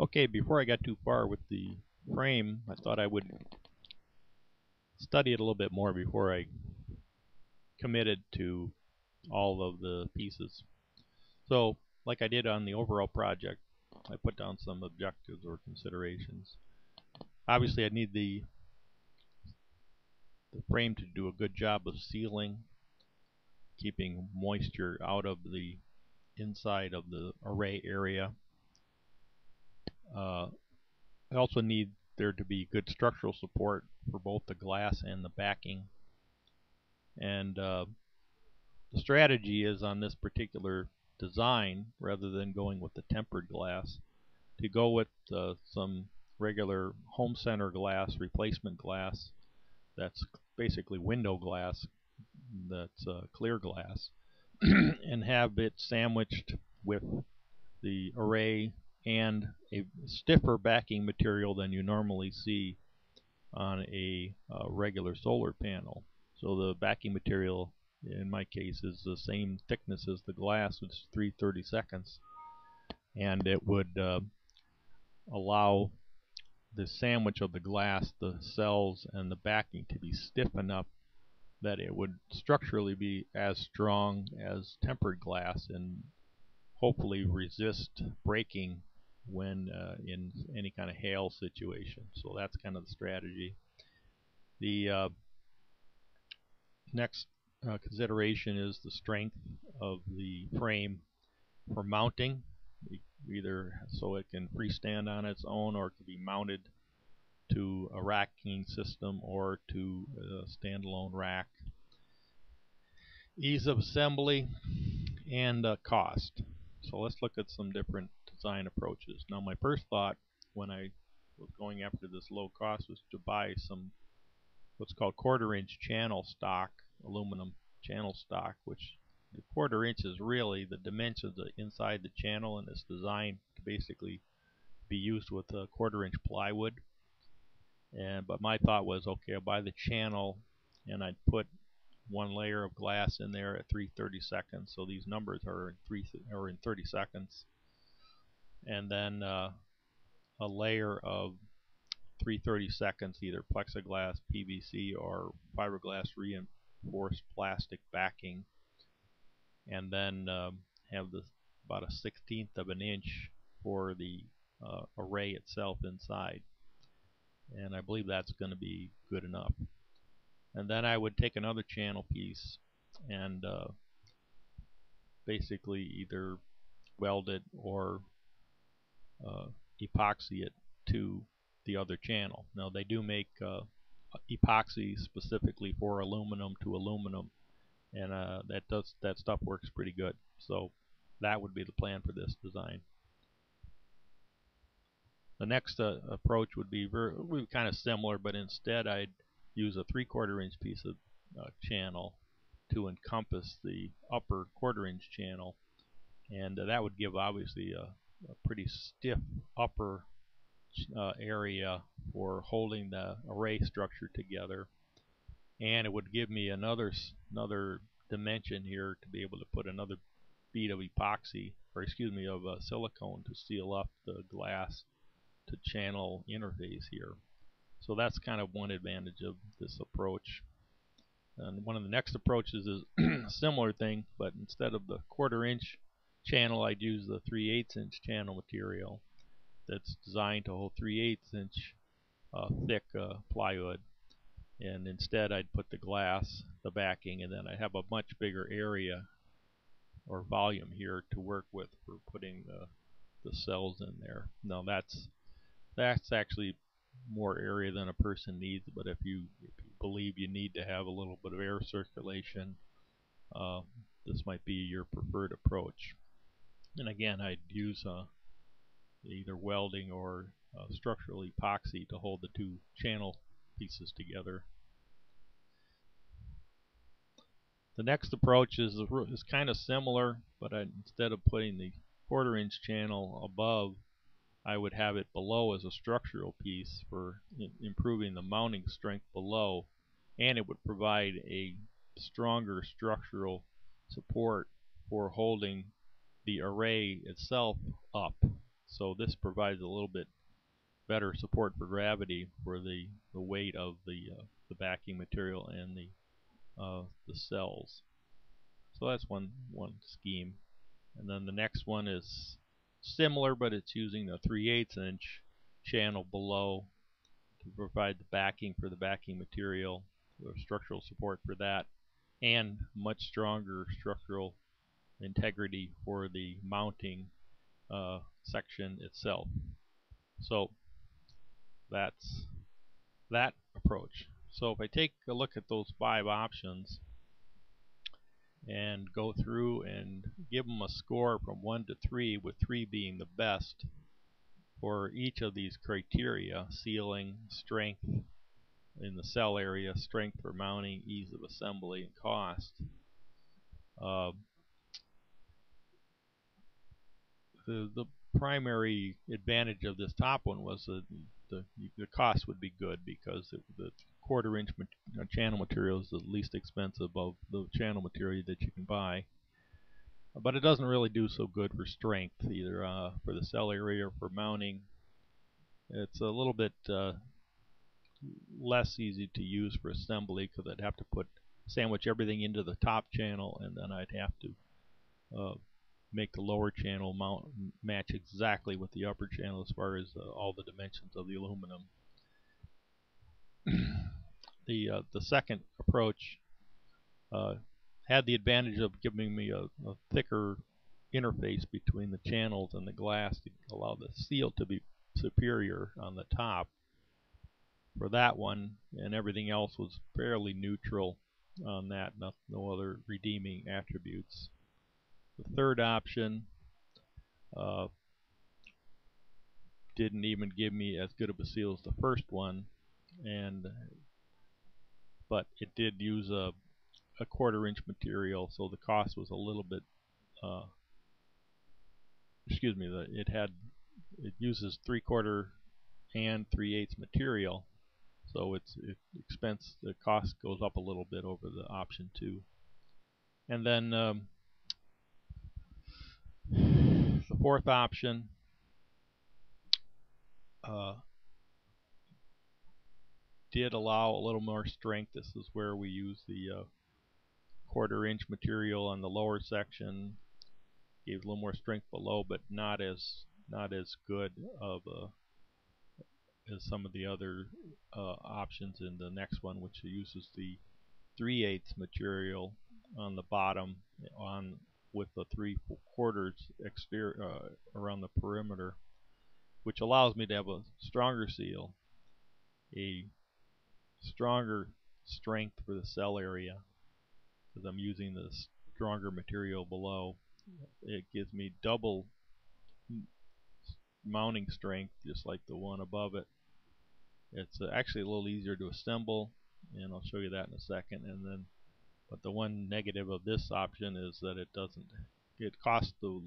Okay, before I got too far with the frame, I thought I would study it a little bit more before I committed to all of the pieces. So, like I did on the overall project, I put down some objectives or considerations. Obviously, I need the the frame to do a good job of sealing, keeping moisture out of the inside of the array area. Uh, I also need there to be good structural support for both the glass and the backing. And uh, the strategy is on this particular design, rather than going with the tempered glass, to go with uh, some regular home center glass, replacement glass, that's basically window glass, that's uh, clear glass, and have it sandwiched with the array and a stiffer backing material than you normally see on a uh, regular solar panel. So the backing material in my case is the same thickness as the glass, it's 330 seconds, and it would uh, allow the sandwich of the glass, the cells, and the backing to be stiff enough that it would structurally be as strong as tempered glass and hopefully resist breaking when uh, in any kind of hail situation. So that's kind of the strategy. The uh, next uh, consideration is the strength of the frame for mounting, either so it can freestand on its own or it can be mounted to a racking system or to a standalone rack. Ease of assembly and uh, cost. So let's look at some different design approaches. Now my first thought when I was going after this low cost was to buy some what's called quarter inch channel stock aluminum channel stock, which the quarter inch is really the dimensions inside the channel and it's designed to basically be used with a quarter inch plywood. And but my thought was, okay, I'll buy the channel and I'd put one layer of glass in there at 330 seconds. So these numbers are in three or in 30 seconds, and then uh, a layer of 330 seconds, either plexiglass, PVC, or fiberglass reinforced plastic backing. And then um, have the about a sixteenth of an inch for the uh, array itself inside. And I believe that's going to be good enough. And then I would take another channel piece and uh, basically either weld it or uh, epoxy it to the other channel. Now they do make uh, epoxy specifically for aluminum to aluminum and uh, that does that stuff works pretty good. So that would be the plan for this design. The next uh, approach would be very kind of similar but instead I'd use a three-quarter inch piece of uh, channel to encompass the upper quarter inch channel and uh, that would give obviously a, a pretty stiff upper uh, area for holding the array structure together. And it would give me another another dimension here to be able to put another bead of epoxy or excuse me of uh, silicone to seal up the glass to channel interface here. So that's kind of one advantage of this approach. And one of the next approaches is a similar thing but instead of the quarter inch channel I'd use the 3 8 inch channel material that's designed to hold 3 8 inch uh, thick uh, plywood and instead I'd put the glass, the backing, and then I have a much bigger area or volume here to work with for putting the, the cells in there. Now that's that's actually more area than a person needs, but if you, if you believe you need to have a little bit of air circulation, uh, this might be your preferred approach. And again, I'd use uh, either welding or uh, structural epoxy to hold the two channel pieces together. The next approach is, is kind of similar, but I, instead of putting the quarter inch channel above, I would have it below as a structural piece for improving the mounting strength below, and it would provide a stronger structural support for holding the array itself up so this provides a little bit better support for gravity for the, the weight of the, uh, the backing material and the, uh, the cells. So that's one, one scheme. And then the next one is similar, but it's using a 3 8 inch channel below to provide the backing for the backing material, structural support for that, and much stronger structural integrity for the mounting uh, section itself. So that's that approach. So if I take a look at those five options and go through and give them a score from 1 to 3, with 3 being the best for each of these criteria, sealing, strength in the cell area, strength for mounting, ease of assembly, and cost. Uh, the, the primary advantage of this top one was that the, the cost would be good because it, the quarter inch uh, channel material is the least expensive of the channel material that you can buy. But it doesn't really do so good for strength, either uh, for the cell area or for mounting. It's a little bit uh, less easy to use for assembly because I'd have to put sandwich everything into the top channel and then I'd have to uh, make the lower channel mount match exactly with the upper channel as far as uh, all the dimensions of the aluminum. the uh, the second approach uh, had the advantage of giving me a, a, thicker interface between the channels and the glass to allow the seal to be superior on the top. For that one, and everything else was fairly neutral on that, no, no other redeeming attributes. The third option uh, didn't even give me as good of a seal as the first one, and but it did use a a quarter inch material, so the cost was a little bit. Uh, excuse me, the, it had it uses three quarter and three eighths material, so its it expense the cost goes up a little bit over the option two. And then um, the fourth option uh, did allow a little more strength. This is where we use the uh, quarter inch material on the lower section. Gave a little more strength below, but not as not as good of a as some of the other uh, options in the next one, which uses the 3 8 material on the bottom on with the three quarters exterior uh, around the perimeter, which allows me to have a stronger seal, a stronger strength for the cell area, because I'm using the stronger material below. It gives me double mounting strength, just like the one above it. It's uh, actually a little easier to assemble, and I'll show you that in a second. And then but the one negative of this option is that it doesn't, it costs the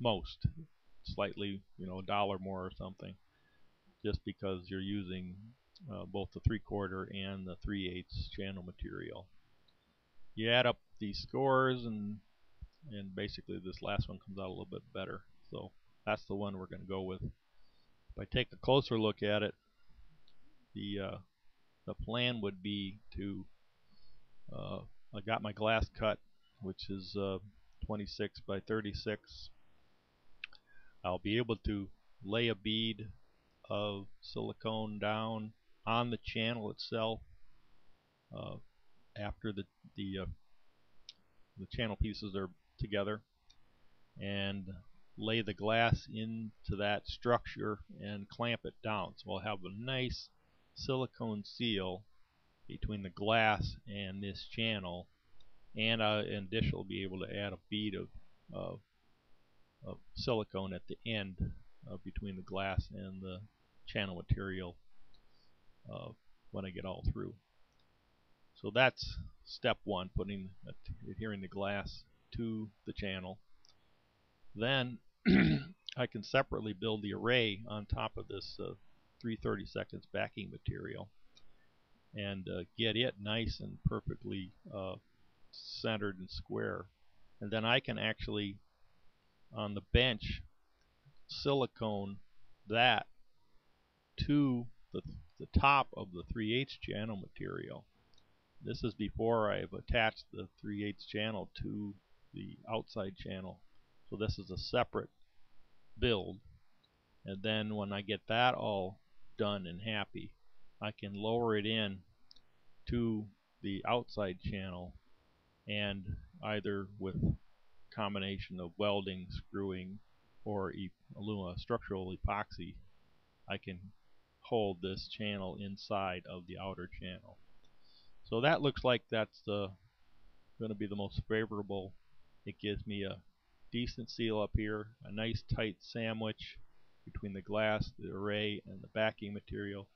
most, slightly, you know, a dollar more or something, just because you're using uh, both the 3 quarter and the 3 eighths channel material. You add up these scores and and basically this last one comes out a little bit better. So that's the one we're going to go with. If I take a closer look at it, the uh, the plan would be to uh, I got my glass cut, which is uh, 26 by 36. I'll be able to lay a bead of silicone down on the channel itself uh, after the the uh, the channel pieces are together and lay the glass into that structure and clamp it down so I'll have a nice silicone seal between the glass and this channel and uh, addition will be able to add a bead of, of, of silicone at the end uh, between the glass and the channel material uh, when I get all through. So that's step one, putting adhering the glass to the channel. Then I can separately build the array on top of this uh, 330 seconds backing material and uh, get it nice and perfectly uh, centered and square. And then I can actually, on the bench, silicone that to the, the top of the 3 8 channel material. This is before I've attached the 3 8 channel to the outside channel. So this is a separate build. And then when I get that all done and happy, I can lower it in to the outside channel and either with combination of welding, screwing, or e structural epoxy, I can hold this channel inside of the outer channel. So that looks like that's going to be the most favorable. It gives me a decent seal up here, a nice tight sandwich between the glass, the array, and the backing material.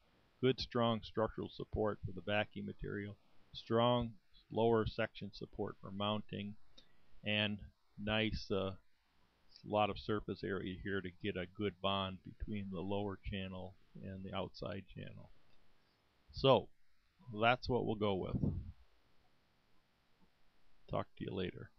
Good strong structural support for the backing material. Strong lower section support for mounting and nice uh, lot of surface area here to get a good bond between the lower channel and the outside channel. So that's what we'll go with. Talk to you later.